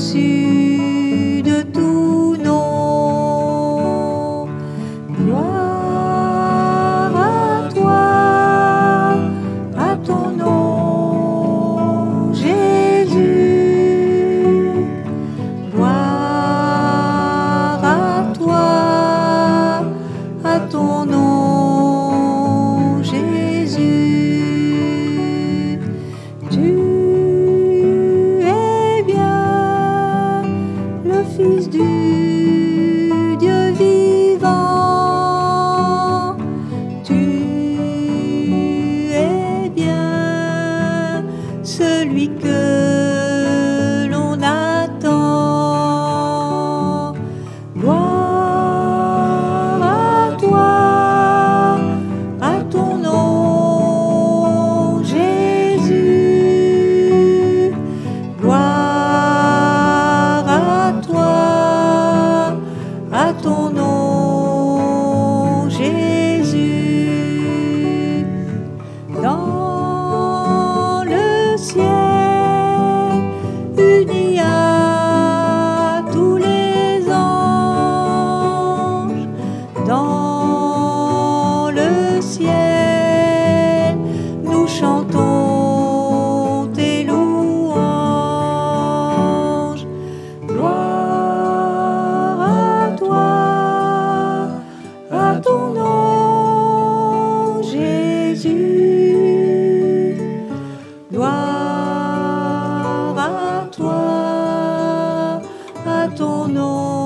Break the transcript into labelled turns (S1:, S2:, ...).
S1: au-dessus de tous nos gloire à toi, à ton nom, Jésus. Gloire à toi, à ton nom. Gloire